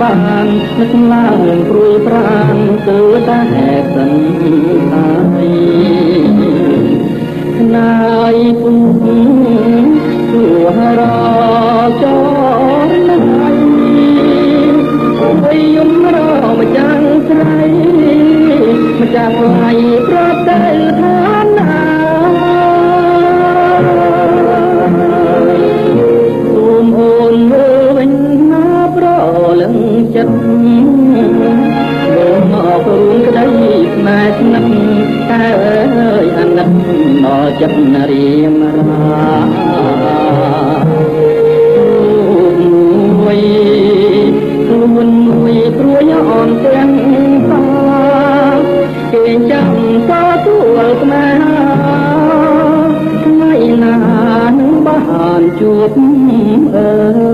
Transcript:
បាននឹកឡើងព្រួយប្រាណគឺតែ យំរោម្ចាំងស្រីម្ចាស់ថ្លៃប្រតែ ដល់ចិត្តរៀមរាមួយខ្លួនមួយព្រួយអនទាំងតាគេចាំតទួលស្នេហាថ្ងៃណានឹងបានជួបអើ